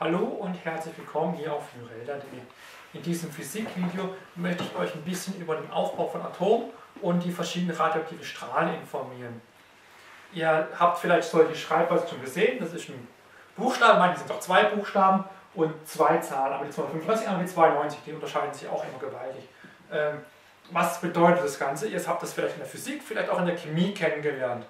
Hallo und herzlich willkommen hier auf Nurelda.de. In diesem Physikvideo möchte ich euch ein bisschen über den Aufbau von Atomen und die verschiedenen radioaktiven Strahlen informieren. Ihr habt vielleicht solche Schreibweisen schon gesehen, das ist ein Buchstaben, manche sind auch zwei Buchstaben und zwei Zahlen, aber die 235 und die 92, die unterscheiden sich auch immer gewaltig. Ähm, was bedeutet das Ganze? Ihr habt das vielleicht in der Physik, vielleicht auch in der Chemie kennengelernt.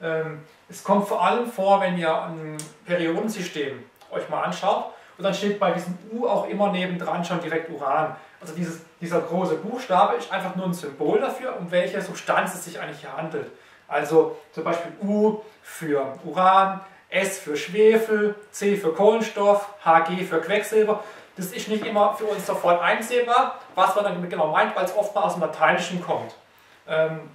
Ähm, es kommt vor allem vor, wenn ihr ein Periodensystem euch mal anschaut. Und dann steht bei diesem U auch immer nebendran schon direkt Uran. Also dieses, dieser große Buchstabe ist einfach nur ein Symbol dafür, um welche Substanz es sich eigentlich hier handelt. Also zum Beispiel U für Uran, S für Schwefel, C für Kohlenstoff, Hg für Quecksilber. Das ist nicht immer für uns sofort einsehbar, was man damit genau meint, weil es oft mal aus dem Lateinischen kommt. Ähm,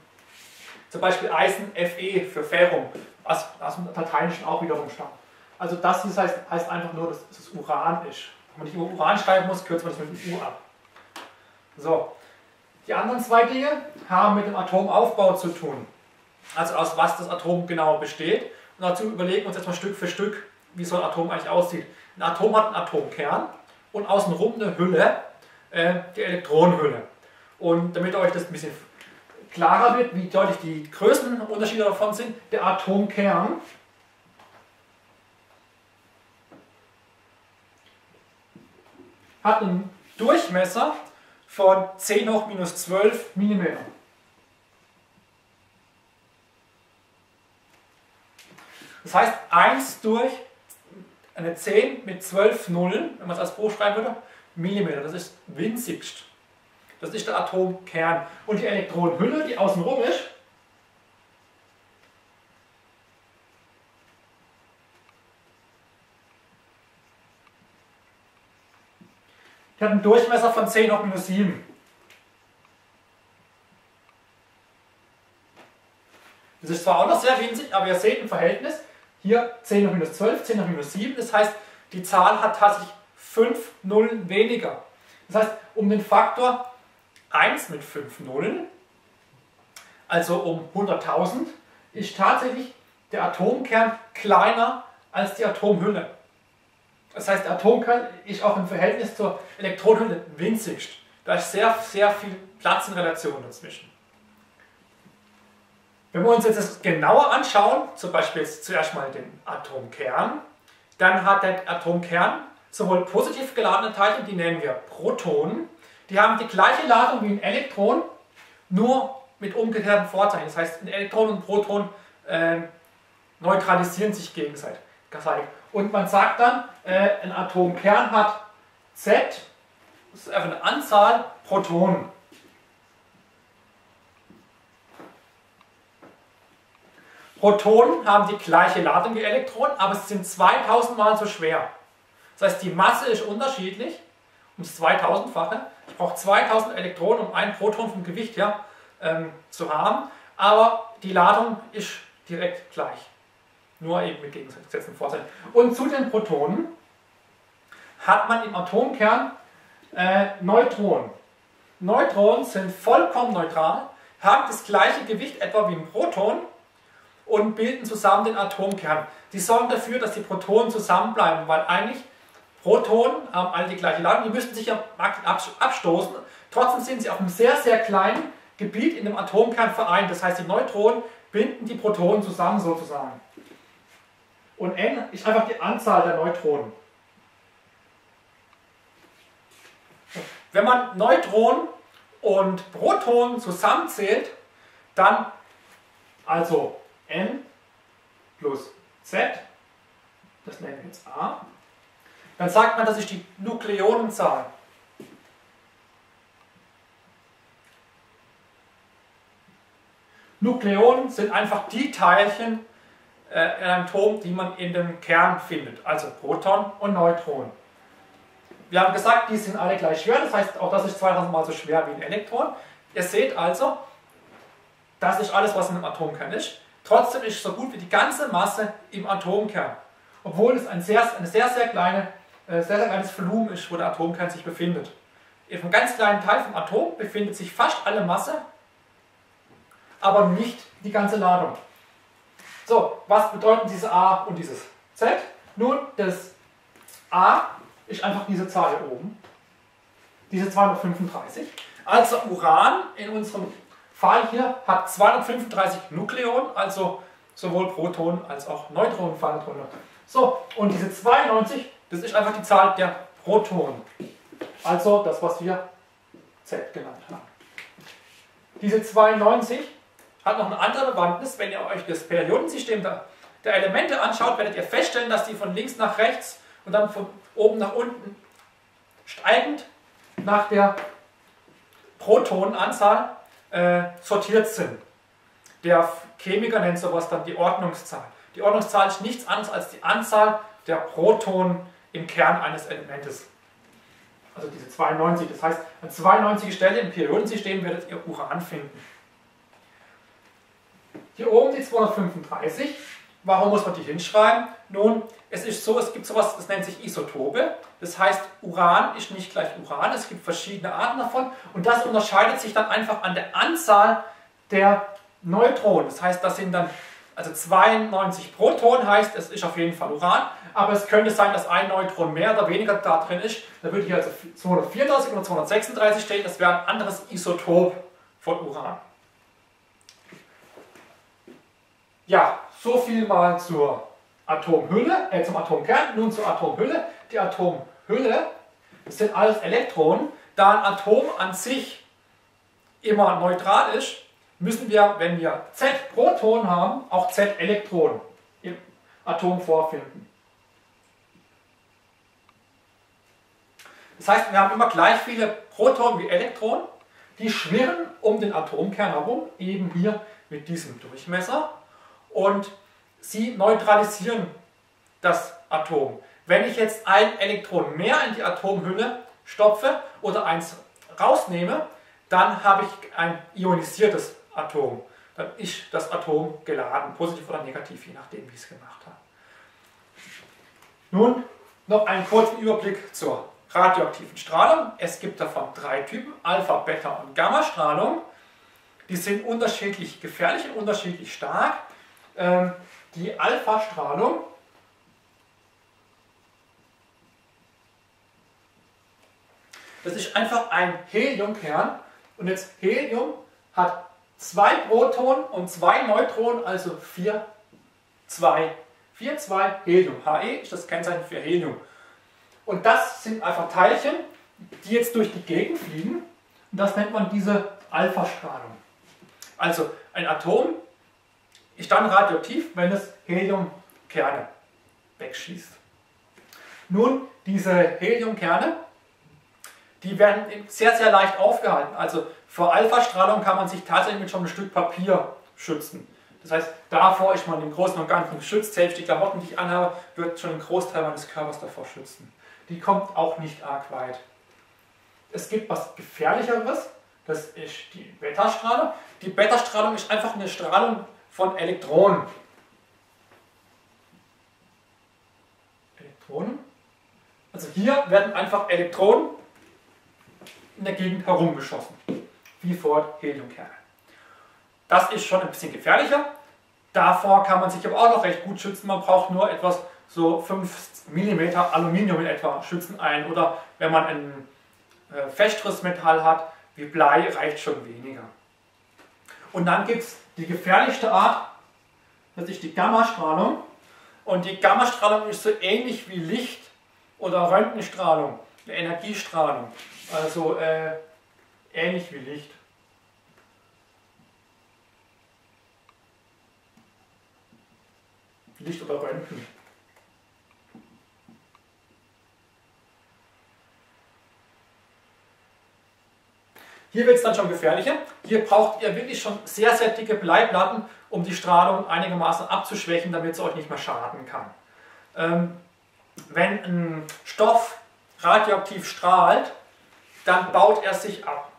zum Beispiel Eisen Fe für Ferrum, was aus dem Lateinischen auch wiederum stammt. Also das hier heißt, heißt einfach nur, dass es Uran ist. Wenn man nicht über Uran schreiben muss, kürzt man das mit dem U ab. So, die anderen zwei Dinge haben mit dem Atomaufbau zu tun. Also aus was das Atom genau besteht. Und dazu überlegen wir uns jetzt mal Stück für Stück, wie so ein Atom eigentlich aussieht. Ein Atom hat einen Atomkern und außenrum eine Hülle, äh, die Elektronenhülle. Und damit euch das ein bisschen klarer wird, wie deutlich die Größenunterschiede davon sind, der Atomkern hat einen Durchmesser von 10 hoch minus 12 mm. Das heißt 1 durch eine 10 mit 12 Nullen, wenn man es als Bruch schreiben würde, Millimeter. Das ist winzigst. Das ist der Atomkern. Und die Elektronenhülle, die außenrum ist, die hat einen Durchmesser von 10 hoch minus 7. Das ist zwar auch noch sehr winzig, aber ihr seht im Verhältnis, hier 10 hoch minus 12, 10 hoch minus 7, das heißt, die Zahl hat tatsächlich 5 Nullen weniger. Das heißt, um den Faktor 1 mit 5 Nullen, also um 100.000, ist tatsächlich der Atomkern kleiner als die Atomhülle. Das heißt, der Atomkern ist auch im Verhältnis zur Elektronenhülle winzigst. Da ist sehr, sehr viel Platz in Relation dazwischen. Wenn wir uns jetzt das genauer anschauen, zum Beispiel jetzt zuerst mal den Atomkern, dann hat der Atomkern sowohl positiv geladene Teilchen, die nennen wir Protonen, die haben die gleiche Ladung wie ein Elektron, nur mit umgekehrten Vorzeichen. Das heißt, ein Elektron und ein Proton äh, neutralisieren sich gegenseitig. Und man sagt dann, äh, ein Atomkern hat Z, das ist einfach eine Anzahl Protonen. Protonen haben die gleiche Ladung wie Elektronen, aber sie sind 2000 Mal so schwer. Das heißt, die Masse ist unterschiedlich, ums 2000-fache. Ich brauche 2000 Elektronen, um ein Proton vom Gewicht her ähm, zu haben, aber die Ladung ist direkt gleich. Nur eben mit gegensätzlichen Vorzeichen. Und zu den Protonen hat man im Atomkern äh, Neutronen. Neutronen sind vollkommen neutral, haben das gleiche Gewicht etwa wie ein Proton und bilden zusammen den Atomkern. Die sorgen dafür, dass die Protonen zusammenbleiben, weil eigentlich Protonen haben alle die gleiche Ladung, die müssten sich ja abstoßen. Trotzdem sind sie auf einem sehr, sehr kleinen Gebiet in dem Atomkern vereint. Das heißt, die Neutronen binden die Protonen zusammen sozusagen. Und n ist einfach die Anzahl der Neutronen. Wenn man Neutronen und Protonen zusammenzählt, dann also n plus z, das nennen wir jetzt a, dann sagt man, das ist die Nukleonenzahl. Nukleonen sind einfach die Teilchen Atom, die man in dem Kern findet, also Proton und Neutron. Wir haben gesagt, die sind alle gleich schwer, das heißt, auch das ist 2000 mal so schwer wie ein Elektron. Ihr seht also, das ist alles, was in einem Atomkern ist. Trotzdem ist so gut wie die ganze Masse im Atomkern. Obwohl es ein sehr, eine sehr, sehr, kleine, äh, sehr, sehr kleines Volumen ist, wo der Atomkern sich befindet. In einem ganz kleinen Teil vom Atom befindet sich fast alle Masse, aber nicht die ganze Ladung. So, was bedeuten diese A und dieses Z? Nun, das A ist einfach diese Zahl hier oben. Diese 235. Also Uran in unserem Fall hier hat 235 Nukleonen, also sowohl Protonen als auch Neutronen fallen drunter. So, und diese 92, das ist einfach die Zahl der Protonen. Also das, was wir Z genannt haben. Diese 92 hat noch eine andere Bewandtnis. Wenn ihr euch das Periodensystem der, der Elemente anschaut, werdet ihr feststellen, dass die von links nach rechts und dann von oben nach unten steigend nach der Protonenanzahl äh, sortiert sind. Der Chemiker nennt sowas dann die Ordnungszahl. Die Ordnungszahl ist nichts anderes als die Anzahl der Protonen im Kern eines Elementes. Also diese 92. Das heißt, an 92 Stelle im Periodensystem werdet ihr Uran finden. Hier oben die 235. Warum muss man die hinschreiben? Nun, es ist so, es gibt sowas, das nennt sich Isotope. Das heißt, Uran ist nicht gleich Uran. Es gibt verschiedene Arten davon. Und das unterscheidet sich dann einfach an der Anzahl der Neutronen. Das heißt, das sind dann also 92 Protonen, heißt, es ist auf jeden Fall Uran. Aber es könnte sein, dass ein Neutron mehr oder weniger da drin ist. Da würde hier also 234 oder 236 stehen. Das wäre ein anderes Isotop von Uran. Ja, so viel mal zur Atomhülle, äh, zum Atomkern, nun zur Atomhülle. Die Atomhülle, sind alles Elektronen. Da ein Atom an sich immer neutral ist, müssen wir, wenn wir Z-Protonen haben, auch Z-Elektronen im Atom vorfinden. Das heißt, wir haben immer gleich viele Protonen wie Elektronen, die schwirren um den Atomkern herum, eben hier mit diesem Durchmesser und sie neutralisieren das Atom. Wenn ich jetzt ein Elektron mehr in die Atomhülle stopfe oder eins rausnehme, dann habe ich ein ionisiertes Atom. Dann ist das Atom geladen, positiv oder negativ, je nachdem, wie ich es gemacht habe. Nun noch einen kurzen Überblick zur radioaktiven Strahlung. Es gibt davon drei Typen, Alpha, Beta und Gamma-Strahlung. Die sind unterschiedlich gefährlich und unterschiedlich stark. Ähm, die Alpha-Strahlung das ist einfach ein Heliumkern und jetzt Helium hat zwei Protonen und zwei Neutronen, also 4, 2. 4, 2 Helium. He ist das Kennzeichen für Helium. Und das sind einfach Teilchen, die jetzt durch die Gegend fliegen. Und das nennt man diese Alpha-Strahlung. Also ein Atom ist dann radioaktiv, wenn es Heliumkerne wegschießt. Nun, diese Heliumkerne, die werden sehr, sehr leicht aufgehalten. Also vor Alpha-Strahlung kann man sich tatsächlich mit schon einem Stück Papier schützen. Das heißt, davor ist man im Großen und Ganzen geschützt. Selbst die Klamotten, die ich anhabe, wird schon einen Großteil meines Körpers davor schützen. Die kommt auch nicht arg weit. Es gibt was Gefährlicheres, das ist die Beta-Strahlung. Die Beta-Strahlung ist einfach eine Strahlung, von Elektronen. Elektronen. Also hier werden einfach Elektronen in der Gegend herumgeschossen, wie vor Heliumkerne. Das ist schon ein bisschen gefährlicher. Davor kann man sich aber auch noch recht gut schützen. Man braucht nur etwas so 5 mm Aluminium in etwa schützen ein. Oder wenn man ein äh, festeres Metall hat, wie Blei, reicht schon weniger. Und dann gibt es die gefährlichste Art, das ist die Gammastrahlung. Und die Gammastrahlung ist so ähnlich wie Licht oder Röntgenstrahlung, Energiestrahlung. Also äh, ähnlich wie Licht. Licht oder Röntgen. Hier wird es dann schon gefährlicher. Hier braucht ihr wirklich schon sehr, sehr dicke Bleiplatten, um die Strahlung einigermaßen abzuschwächen, damit es euch nicht mehr schaden kann. Ähm, wenn ein Stoff radioaktiv strahlt, dann baut er sich ab.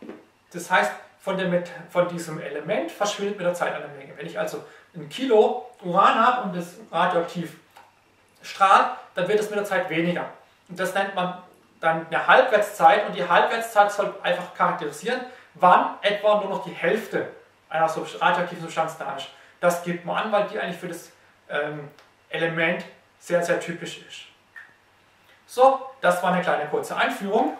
Das heißt, von, dem, von diesem Element verschwindet mit der Zeit eine Menge. Wenn ich also ein Kilo Uran habe und es radioaktiv strahlt, dann wird es mit der Zeit weniger. Und das nennt man dann eine Halbwertszeit und die Halbwertszeit soll einfach charakterisieren, wann etwa nur noch die Hälfte einer radioaktiven Substanz da ist. Das gibt man an, weil die eigentlich für das ähm, Element sehr, sehr typisch ist. So, das war eine kleine kurze Einführung.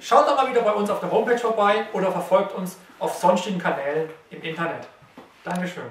Schaut doch mal wieder bei uns auf der Homepage vorbei oder verfolgt uns auf sonstigen Kanälen im Internet. Dankeschön.